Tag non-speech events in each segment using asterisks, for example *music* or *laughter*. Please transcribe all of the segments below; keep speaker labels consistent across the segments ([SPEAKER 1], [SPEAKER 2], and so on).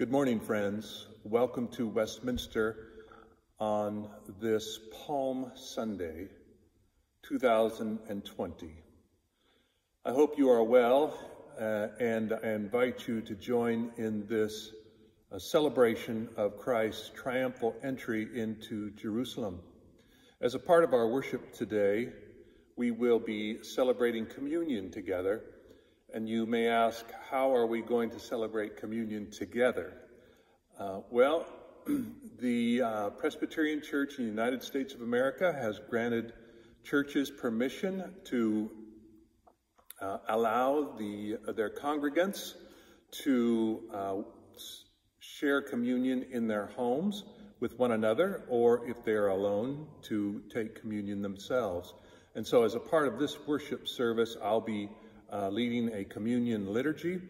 [SPEAKER 1] Good morning, friends. Welcome to Westminster on this Palm Sunday, 2020. I hope you are well, uh, and I invite you to join in this uh, celebration of Christ's triumphal entry into Jerusalem. As a part of our worship today, we will be celebrating communion together and you may ask, how are we going to celebrate communion together? Uh, well, *clears throat* the uh, Presbyterian Church in the United States of America has granted churches permission to uh, allow the, their congregants to uh, share communion in their homes with one another, or if they are alone, to take communion themselves. And so, as a part of this worship service, I'll be uh, leading a communion liturgy.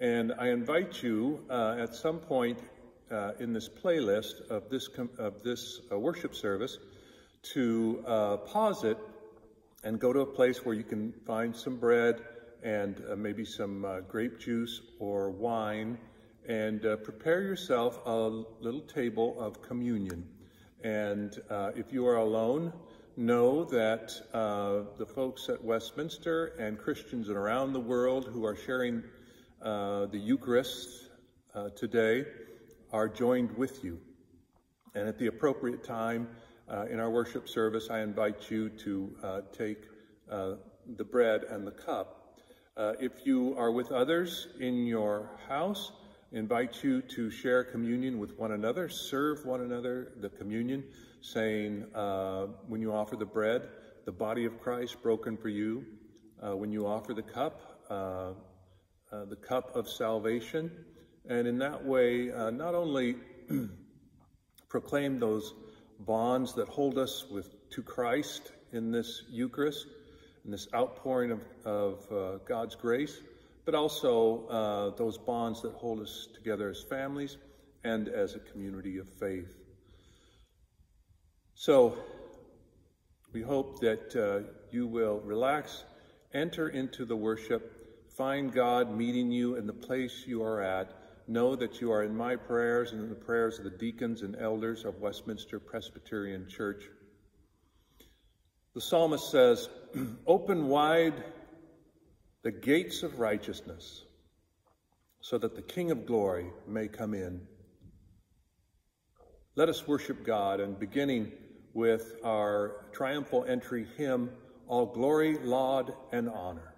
[SPEAKER 1] And I invite you uh, at some point uh, in this playlist of this, of this uh, worship service to uh, pause it and go to a place where you can find some bread and uh, maybe some grape juice or wine and prepare yourself a little table of communion. And if you are alone, know that uh, the folks at Westminster and Christians around the world who are sharing uh, the Eucharist uh, today are joined with you. And at the appropriate time uh, in our worship service, I invite you to uh, take uh, the bread and the cup. if you are with others in your house, invite you to share communion with one another, serve one another the communion saying, uh, when you offer the bread, the body of Christ broken for you. Uh, when you offer the cup, uh, uh the cup of salvation. And in that way, uh, not only *clears throat* proclaim those bonds that hold us with to Christ in this Eucharist, in this outpouring of, of uh, God's grace, but also those bonds that hold us together as families and as a community of faith. So we hope that uh, you will relax, enter into the worship, find God meeting you in the place you are at. Know that you are in my prayers and in the prayers of the deacons and elders of Westminster Presbyterian Church. The psalmist says, *clears throat* Open wide the gates of righteousness so that the King of glory may come in. Let us worship God and beginning with our triumphal entry hymn, All Glory, Laud, and Honor.